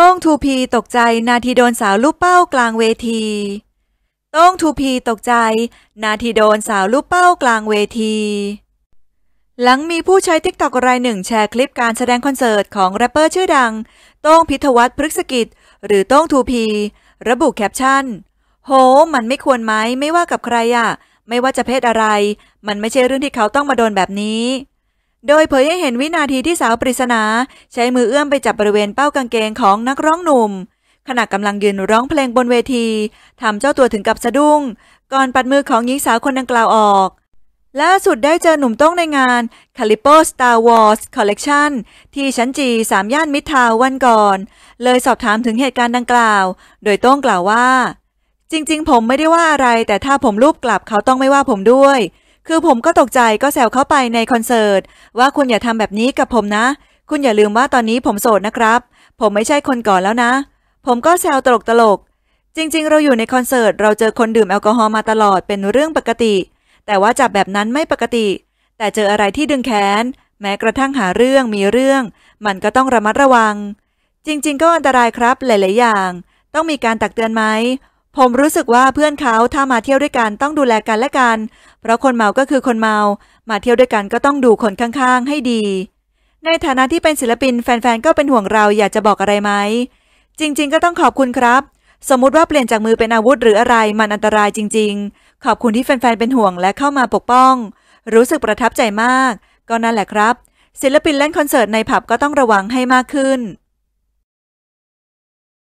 โต้งทูพีตกใจนาทีโดนสาวลูบเป้ากลางเวทีโต้งทูพีตกใจ นาทีโดนสาวลูบเป้ากลางเวที หลังมีผู้ใช้ TikTok รายหนึ่งแชร์คลิปการแสดงคอนเสิร์ตของแรปเปอร์ชื่อดังโต้งพิทวัฒน์พฤกษกิจ หรือโต้งทูพี ระบุแคปชั่น โห มันไม่ควรไหมไม่ว่ากับใครอะไม่ว่าจะเพศอะไร มันไม่ใช่เรื่องที่เขาต้องมาโดนแบบนี้ โดยเผยให้เห็นวินาทีที่สาวปริศนา ใช้มือเอื้อมไปจับบริเวณเป้ากางเกงของนักร้องหนุ่ม ขณะกำลังยืนร้องเพลงบนเวทีทำเจ้าตัวถึงกับสะดุ้ง ก่อนปัดมือของหญิงสาวคนดังกล่าวออกล่าสุดได้เจอหนุ่มต้องในงาน c a l i p o Star Wars Collection ที่ชั้นจีสามย่านมิทาววันก่อน เลยสอบถามถึงเหตุการณ์ดังกล่าว โดยต้องกล่าวว่า จริง ๆ ผมไม่ได้ว่าอะไร แต่ถ้าผมรูปกลับเขาต้องไม่ว่าผมด้วย คือผมก็ตกใจก็แซวเข้าไปในคอนเสิร์ต ว่าคุณอย่าทำแบบนี้กับผมนะ คุณอย่าลืมว่าตอนนี้ผมโสดนะครับ ผมไม่ใช่คนก่อนแล้วนะ ผมก็แซวตลกตลกๆจริง ๆ เราอยู่ในคอนเสิร์ต เราเจอคนดื่มแอลกอฮอล์มาตลอดเป็นเรื่องปกติ แต่ว่าจับแบบนั้นไม่ปกติ แต่เจออะไรที่ดึงแขน แม้กระทั่งหาเรื่องมีเรื่อง มันก็ต้องระมัดระวัง จริง ๆ ก็อันตรายครับหลาย ๆ อย่าง ต้องมีการตักเตือนไหม ผมรู้สึกว่าเพื่อนเขาถ้ามาเที่ยวด้วยกันต้องดูแลกันและกัน เพราะคนเมาก็คือคนเมา มาเที่ยวด้วยกันก็ต้องดูคนข้างๆ ให้ดี ในฐานะที่เป็นศิลปินแฟนๆ ก็เป็นห่วงเราอยากจะบอกอะไรไหม จริง ๆ ก็ต้องขอบคุณครับ สมมุติว่าเปลี่ยนจากมือเป็นอาวุธหรืออะไรมันอันตรายจริง ๆ ขอบคุณที่แฟนๆ เป็นห่วงและเข้ามาปกป้อง รู้สึกประทับใจมาก ก็นั่นแหละครับ ศิลปินเล่นคอนเสิร์ตในผับก็ต้องระวังให้มากขึ้น